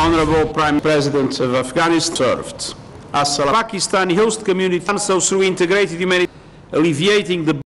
Honorable Prime President of Afghanistan served. As Pakistani host community also through integrated humanity, alleviating the